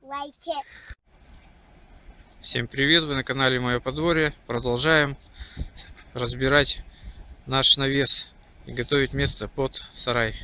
лайки. Всем привет, вы на канале Мое Подворье. Продолжаем разбирать наш навес и готовить место под сарай.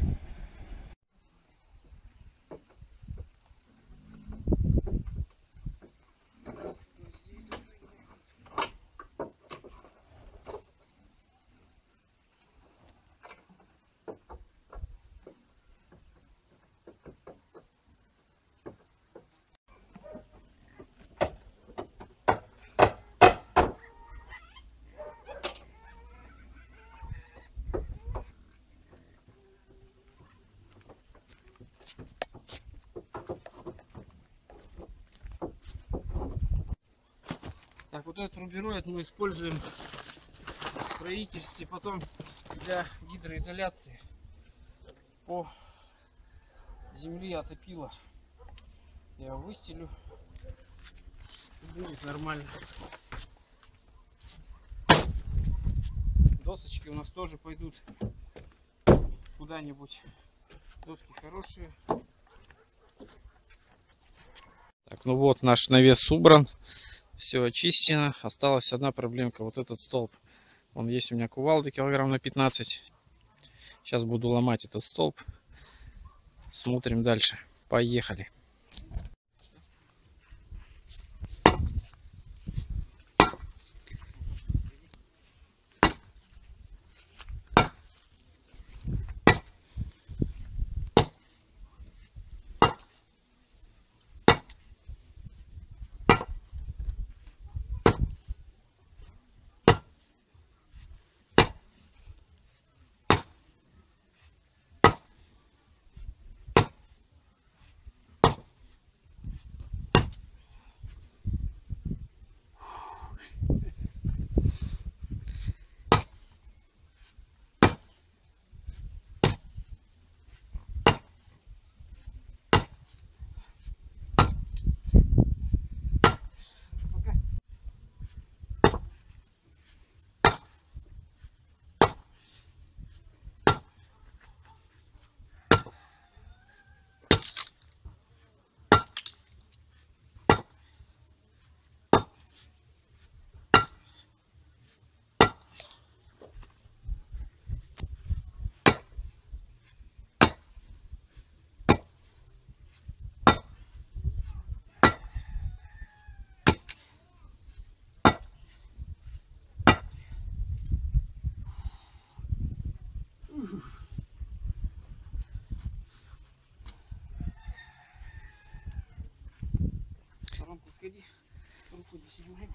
Так, вот этот рубероид мы используем в строительстве, потом для гидроизоляции по земле отопила. Я выстелю будет нормально. Досочки у нас тоже пойдут куда-нибудь. Доски хорошие. Так, ну вот наш навес убран. Все очищено. Осталась одна проблемка. Вот этот столб. Он есть у меня кувалды килограмм на 15. Сейчас буду ломать этот столб. Смотрим дальше. Поехали. Сходи, руку до седьмой.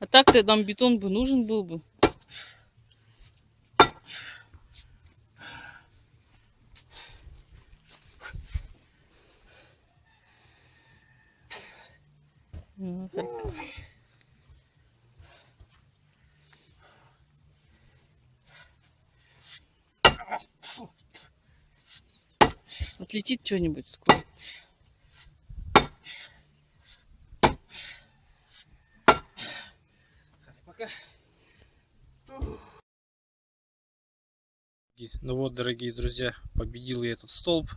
А так-то нам бетон бы нужен был бы. Ну, так. Отлетит что-нибудь скоро. Пока. Ну вот, дорогие друзья, победил я этот столб.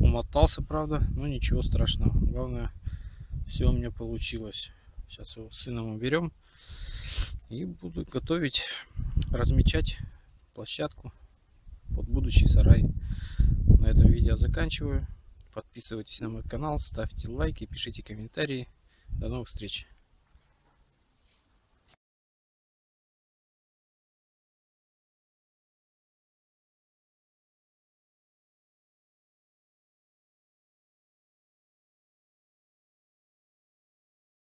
Умотался, правда, но ничего страшного. Главное, все у меня получилось. Сейчас его с сыном уберем и буду готовить, размечать площадку под будущий сарай. На этом видео заканчиваю. Подписывайтесь на мой канал, ставьте лайки, пишите комментарии. До новых встреч!